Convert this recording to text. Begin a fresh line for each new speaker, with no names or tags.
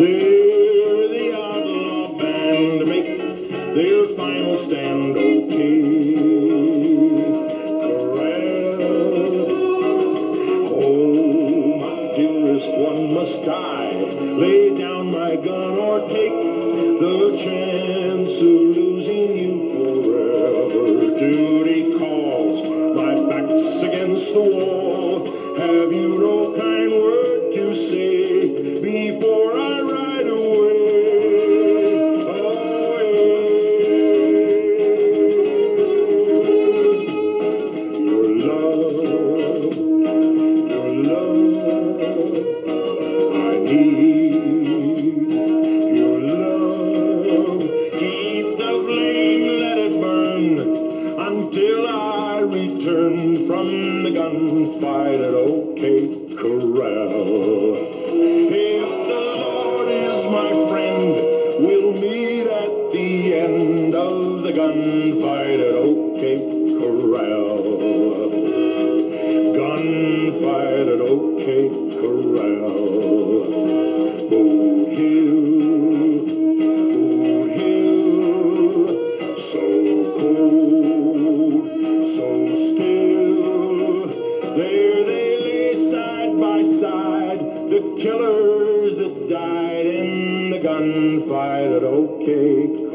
There the outlaw band make their final stand, OK Corral. Oh, my dearest one, must I lay down my gun or take the chance of losing you forever? Duty calls, my back's against the wall. Have you no kind word to say return from the gunfight at OK Corral. If the Lord is my friend, we'll meet at the end of the gunfight at OK Corral. Gunfight at OK Corral. Gunfight at Oak OK